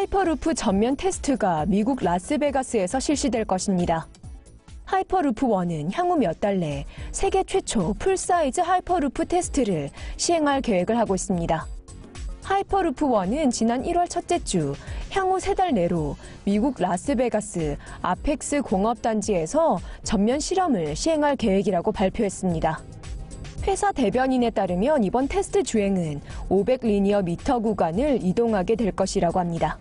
하이퍼루프 전면 테스트가 미국 라스베가스에서 실시될 것입니다. 하이퍼루프 1은 향후 몇 달 내 세계 최초 full-size 하이퍼루프 테스트를 시행할 계획을 하고 있습니다. 하이퍼루프 1은 지난 1월 첫째 주 향후 세 달 내로 미국 라스베가스 아펙스 공업단지에서 전면 실험을 시행할 계획이라고 발표했습니다. 회사 대변인에 따르면 이번 테스트 주행은 500 linear 미터 구간을 이동하게 될 것이라고 합니다.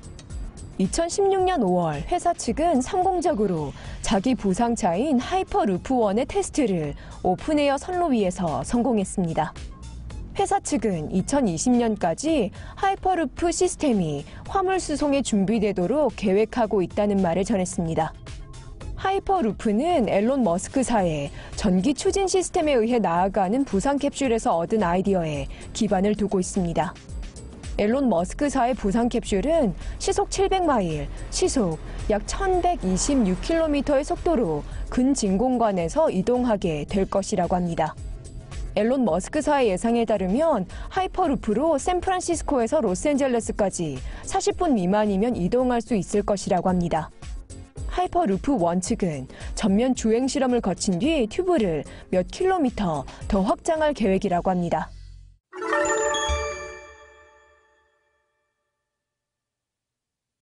2016년 5월 회사 측은 성공적으로 자기 부상차인 하이퍼루프1의 테스트를 open air 선로 위에서 성공했습니다. 회사 측은 2020년까지 하이퍼루프 시스템이 화물 수송에 준비되도록 계획하고 있다는 말을 전했습니다. 하이퍼루프는 앨런 머스크사의 전기 추진 시스템에 의해 나아가는 부상 캡슐에서 얻은 아이디어에 기반을 두고 있습니다. 앨런 머스크사의 부상 캡슐은 시속 700마일, 시속 약 1126km의 속도로 근진공관에서 이동하게 될 것이라고 합니다. 앨런 머스크사의 예상에 따르면 하이퍼루프로 샌프란시스코에서 로스앤젤레스까지 40분 미만이면 이동할 수 있을 것이라고 합니다. 하이퍼루프 원 측은 전면 주행 실험을 거친 뒤 튜브를 몇 킬로미터 더 확장할 계획이라고 합니다.